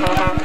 Thank you.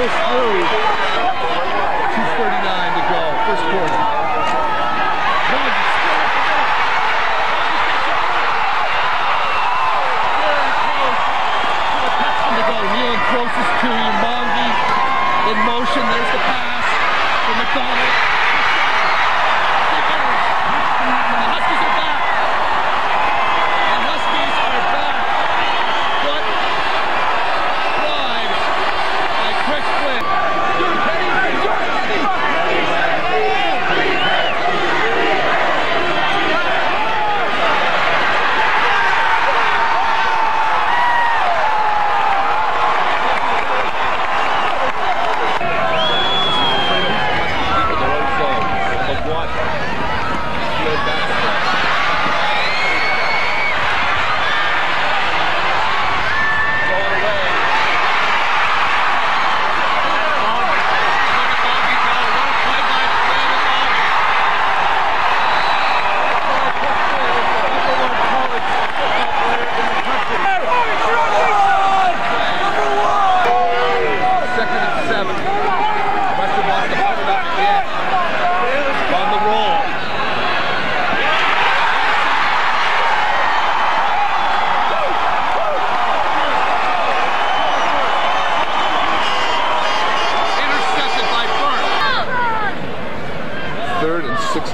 Goes through.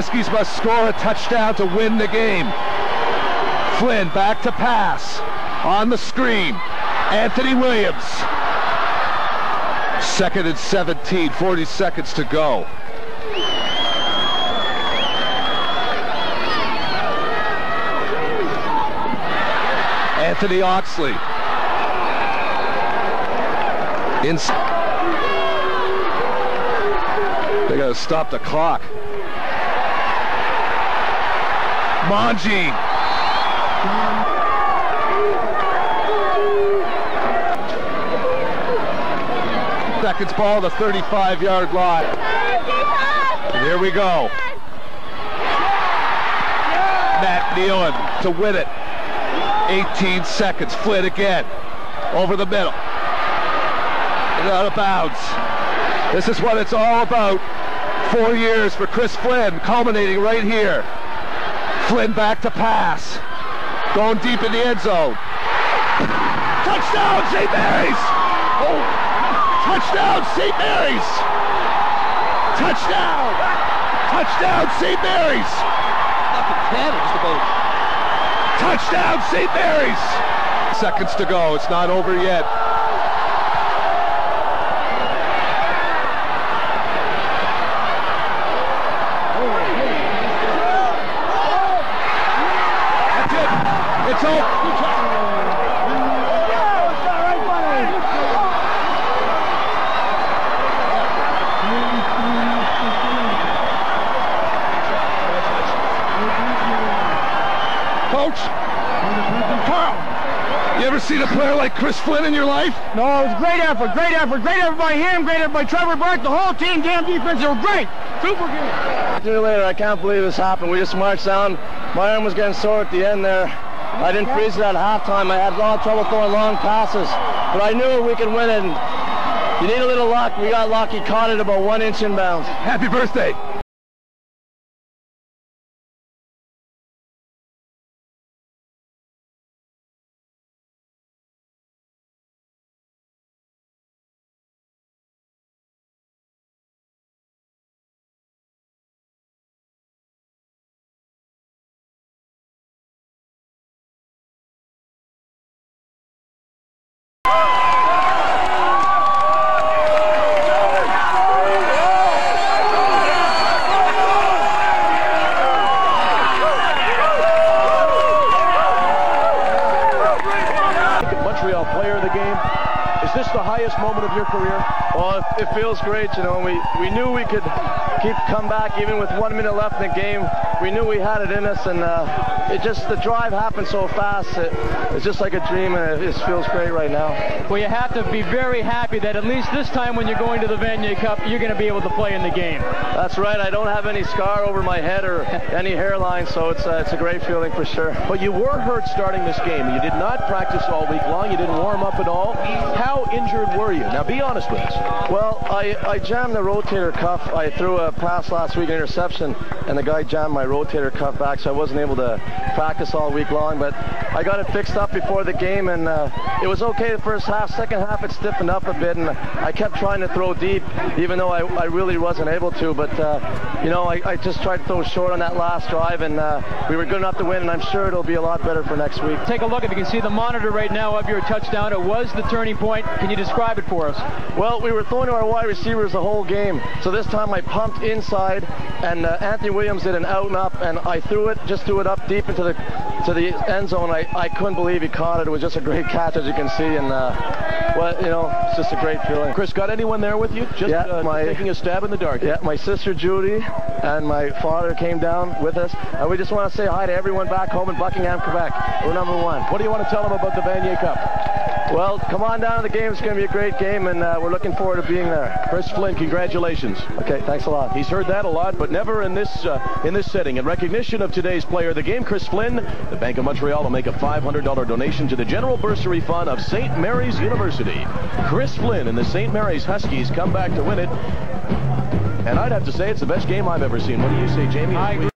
Huskies must score a touchdown to win the game. Flynn back to pass. On the screen. Anthony Williams. Second and 17, 40 seconds to go. Anthony Oxley. In they got to stop the clock. Manji. Seconds ball, the 35-yard line. Here we go. Matt Nealon to win it. 18 seconds. Flynn again. Over the middle. And out of bounds. This is what it's all about. Four years for Chris Flynn, culminating right here. Flynn back to pass. Going deep in the end zone. Touchdown, St. Mary's! Oh, touchdown, St. Mary's! Touchdown! Touchdown, St. Mary's! Not the 10, just about. Touchdown, St. Mary's! Seconds to go. It's not over yet. That's it. It's over. Coach, Carl, you ever seen a player like Chris Flynn in your life? No, it was great effort, great effort, great effort by him, great effort by Trevor Burke, the whole team, damn defense, they were great. Super good. Two later, I can't believe this happened. We just marched down. My arm was getting sore at the end there. I didn't freeze it at halftime. I had a lot of trouble throwing long passes, but I knew we could win it. And you need a little luck. We got lucky, caught it about one inch inbounds. Happy birthday. Highest moment of your career? Well, it, it feels great, you know. We we knew we could keep come back even with one minute left in the game. We knew we had it in us, and uh, it just the drive happened so fast. It, it's just like a dream, and it, it feels great right now. Well, you have to be very happy that at least this time when you're going to the Vanier Cup, you're going to be able to play in the game. That's right. I don't have any scar over my head or any hairline, so it's uh, it's a great feeling for sure. But you were hurt starting this game. You did not practice all week long. You didn't warm up at all. How injured were you? Now, be honest with us. Well, I, I jammed the rotator cuff. I threw a pass last week, an interception, and the guy jammed my rotator cuff back, so I wasn't able to practice all week long. But I got it fixed up before the game, and uh, it was okay the first half. Second half, it stiffened up a bit, and I kept trying to throw deep, even though I, I really wasn't able to. But, uh, you know, I, I just tried to throw short on that last drive, and uh, we were good enough to win, and I'm sure it'll be a lot better for next week. Take a look. If you can see the monitor right now of your touchdown, it was the turning point. Can you describe it for us? Well, we were throwing to our wide receivers the whole game. So this time I pumped inside, and uh, Anthony Williams did an out and up, and I threw it, just threw it up deep into the to the end zone. I, I couldn't believe he caught it. It was just a great catch, as you can see, and uh, well, you know, it's just a great feeling. Chris, got anyone there with you? Just Yeah, uh, my- taking a stab in the dark. Yeah, my sister Judy and my father came down with us, and we just want to say hi to everyone back home in Buckingham, Quebec. We're number one. What do you want to tell them about the Vanier Cup? Well, come on down to the game. It's going to be a great game, and uh, we're looking forward to being there. Chris Flynn, congratulations. Okay, thanks a lot. He's heard that a lot, but never in this uh, in this setting. In recognition of today's player of the game, Chris Flynn, the Bank of Montreal will make a $500 donation to the General Bursary Fund of St. Mary's University. Chris Flynn and the St. Mary's Huskies come back to win it. And I'd have to say it's the best game I've ever seen. What do you say, Jamie? I agree.